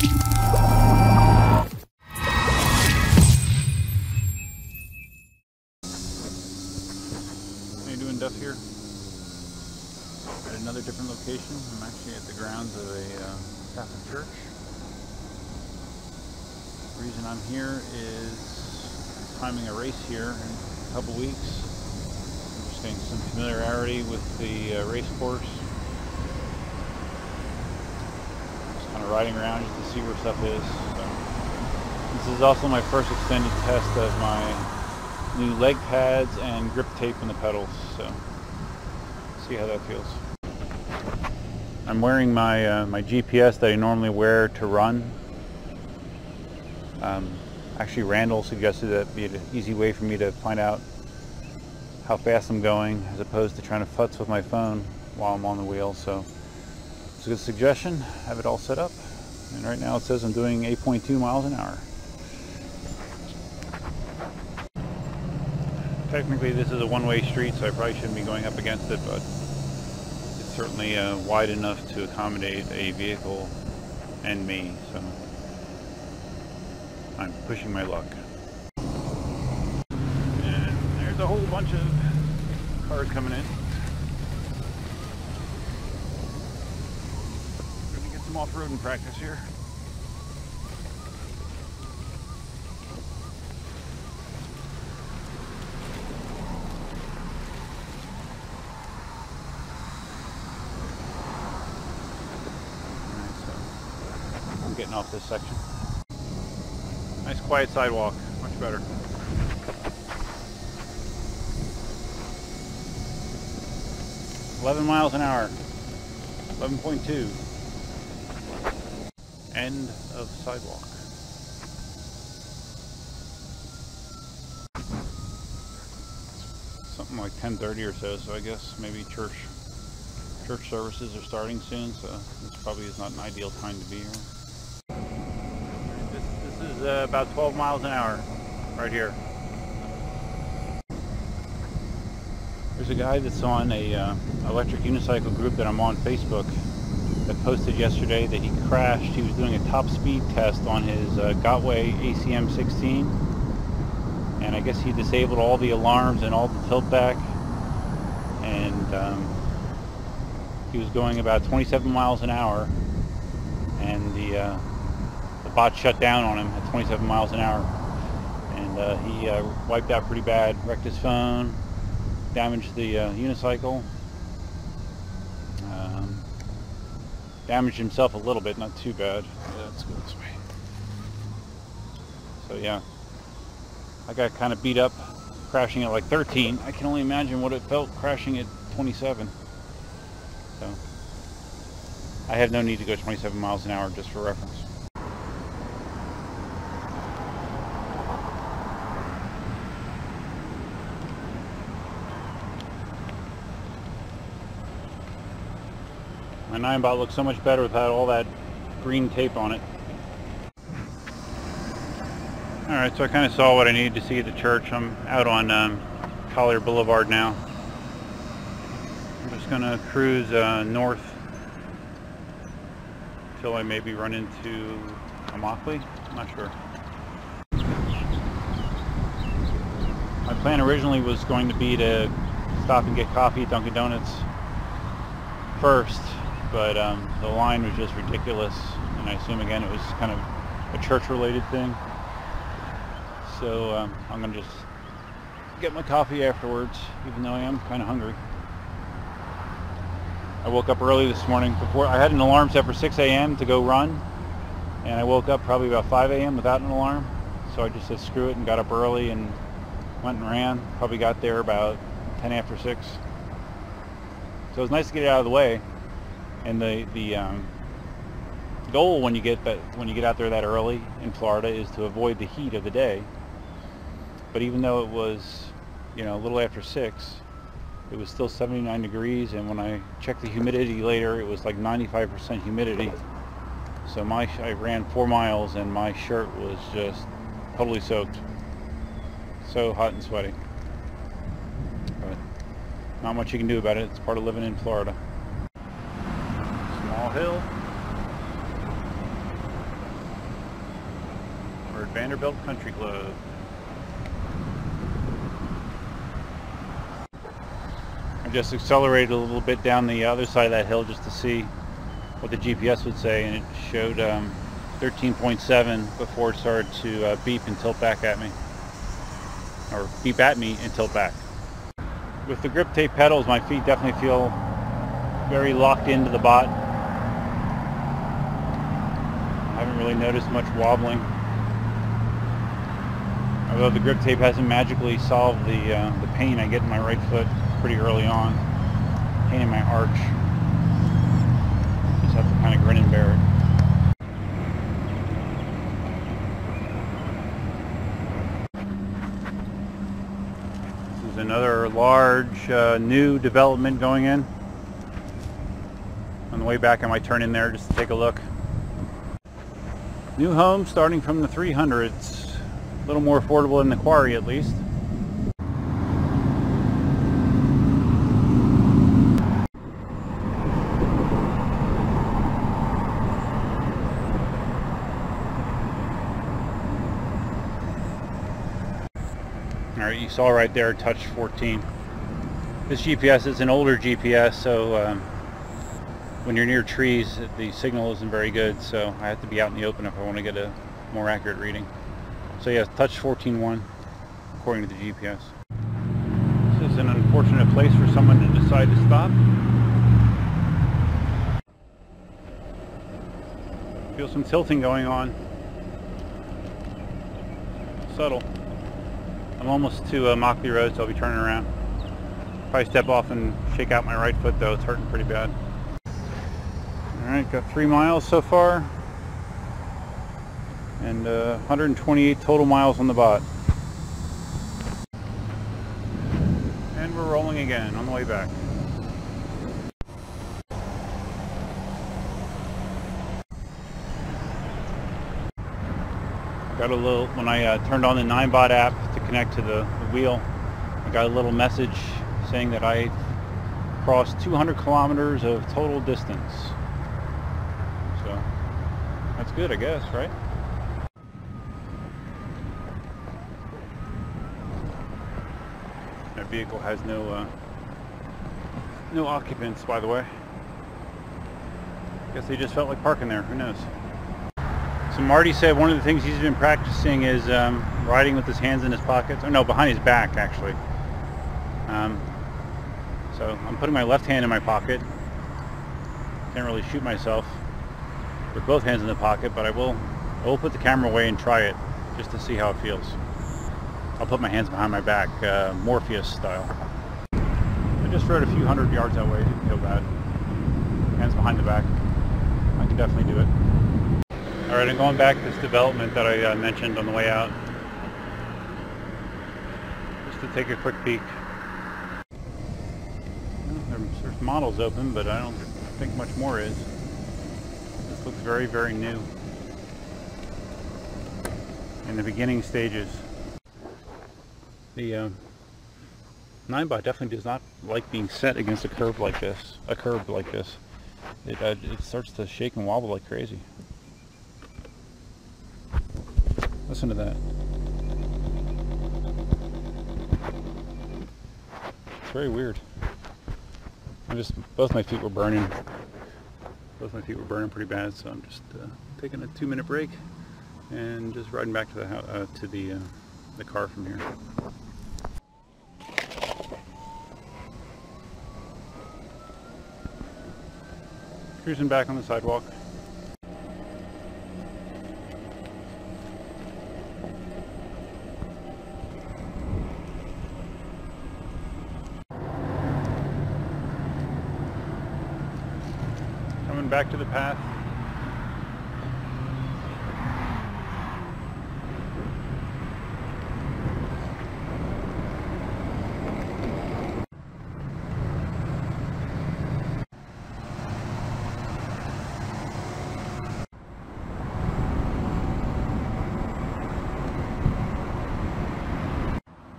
How you doing, Duf here? At another different location. I'm actually at the grounds of a uh, Catholic church. The reason I'm here is timing a race here in a couple weeks. I'm just getting some familiarity with the uh, race course. Just kind of riding around just to see where stuff is. So, this is also my first extended test of my new leg pads and grip tape in the pedals. So, see how that feels. I'm wearing my uh, my GPS that I normally wear to run. Um, actually, Randall suggested that be an easy way for me to find out how fast I'm going, as opposed to trying to futz with my phone while I'm on the wheel. So, it's a good suggestion. Have it all set up, and right now it says I'm doing 8.2 miles an hour. Technically, this is a one-way street, so I probably shouldn't be going up against it, but it's certainly uh, wide enough to accommodate a vehicle and me, so I'm pushing my luck. And there's a whole bunch of cars coming in. We're gonna get some off-roading practice here. I'm getting off this section. Nice quiet sidewalk, much better. Eleven miles an hour. Eleven point two. End of sidewalk. Something like ten thirty or so, so I guess maybe church church services are starting soon, so this probably is not an ideal time to be here. This, this is uh, about 12 miles an hour right here. There's a guy that's on a uh, electric unicycle group that I'm on Facebook posted yesterday that he crashed. He was doing a top speed test on his uh, Gotway ACM 16 and I guess he disabled all the alarms and all the tilt back. And um, he was going about 27 miles an hour. And the uh, the bot shut down on him at 27 miles an hour. And uh, he uh, wiped out pretty bad wrecked his phone damaged the uh, unicycle um, damaged himself a little bit not too bad. Yeah, let's go this way. So yeah. I got kind of beat up crashing at like 13 I can only imagine what it felt crashing at 27 so I have no need to go 27 miles an hour just for reference. My Ninebot looks so much better without all that green tape on it. Alright, so I kind of saw what I needed to see at the church. I'm out on um, Collier Boulevard now. I'm just going to cruise uh, north until I maybe run into Immokalee. I'm not sure. My plan originally was going to be to stop and get coffee at Dunkin' Donuts first, but um, the line was just ridiculous, and I assume again it was kind of a church-related thing. So um, I'm going to just get my coffee afterwards, even though I am kind of hungry. I woke up early this morning before I had an alarm set for 6 a.m. to go run and I woke up probably about 5 a.m. without an alarm so I just said screw it and got up early and went and ran probably got there about 10 after 6 so it was nice to get it out of the way and the the um, goal when you get that when you get out there that early in Florida is to avoid the heat of the day. But even though it was you know a little after 6 it was still 79 degrees. And when I checked the humidity later it was like 95% humidity. So my I ran four miles and my shirt was just totally soaked. So hot and sweaty. But not much you can do about it. It's part of living in Florida hill Vanderbilt Country Club. I just accelerated a little bit down the other side of that hill just to see what the GPS would say and it showed um, 13.7 before it started to uh, beep and tilt back at me. Or beep at me and tilt back. With the grip tape pedals my feet definitely feel very locked into the bot. I haven't really notice much wobbling. Although the grip tape hasn't magically solved the, uh, the pain I get in my right foot pretty early on. Pain in my arch. Just have to kind of grin and bear it. This is another large uh, new development going in. On the way back I might turn in there just to take a look. New home starting from the 300s. A little more affordable than the quarry at least. Alright, you saw right there, touch 14. This GPS is an older GPS, so um, when you're near trees, the signal isn't very good, so I have to be out in the open if I want to get a more accurate reading. So yes, touch 14.1 according to the GPS. This is an unfortunate place for someone to decide to stop. Feel some tilting going on. Subtle. I'm almost to uh, Immokalee Road, so I'll be turning around. Probably step off and shake out my right foot though, it's hurting pretty bad. Alright, got three miles so far. And uh, 128 total miles on the bot. And we're rolling again on the way back. Got a little, when I uh, turned on the Ninebot app to connect to the, the wheel, I got a little message saying that I crossed 200 kilometers of total distance. That's good, I guess, right? That vehicle has no uh, no occupants, by the way. Guess they just felt like parking there. Who knows? So Marty said one of the things he's been practicing is um, riding with his hands in his pockets. Or no, behind his back, actually. Um, so I'm putting my left hand in my pocket. Can't really shoot myself with both hands in the pocket, but I will, I will put the camera away and try it just to see how it feels. I'll put my hands behind my back, uh, Morpheus style. I just rode a few hundred yards that way, didn't feel bad. Hands behind the back. I can definitely do it. Alright, I'm going back to this development that I uh, mentioned on the way out. Just to take a quick peek. Well, there's models open, but I don't think much more is. Looks very, very new. In the beginning stages. The uh, Ninebot definitely does not like being set against a curve like this, a curve like this. It, uh, it starts to shake and wobble like crazy. Listen to that. It's very weird. I just both my feet were burning. Both my feet were burning pretty bad, so I'm just uh, taking a two-minute break and just riding back to the uh, to the uh, the car from here. Cruising back on the sidewalk. Coming back to the path.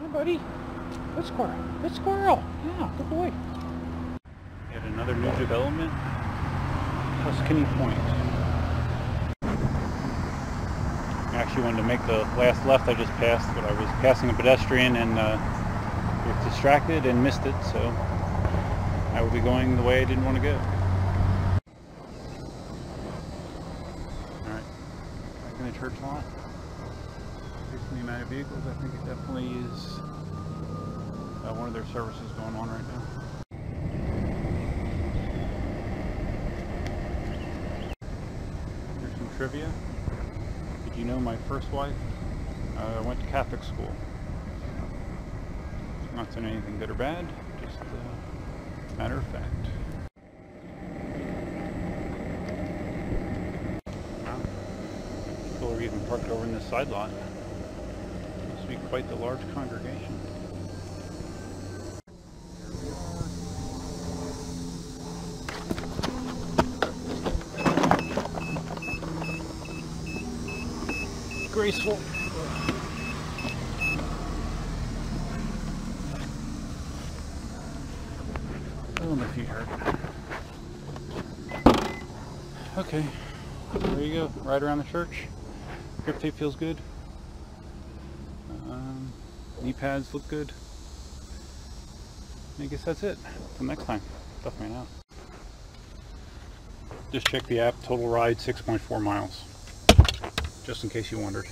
Hi, buddy. Good squirrel. Good squirrel. Yeah, good boy. Yet another new development. Tuscany Point. actually wanted to make the last left I just passed, but I was passing a pedestrian and uh, was distracted and missed it, so I will be going the way I didn't want to go. Alright, back in the church lot. Based on the amount of vehicles, I think it definitely is uh, one of their services going on right now. Here's some trivia. Did you know my first wife uh, went to Catholic school? Not saying anything good or bad, just a matter of fact. People are even parked over in this side lot. Must be quite the large congregation. Graceful. Oh, if feet heard. Okay, there you go. Right around the church. Grip tape feels good. Um, knee pads look good. I guess that's it. Till next time. Stuff man out. Just check the app. Total ride 6.4 miles. Just in case you wondered.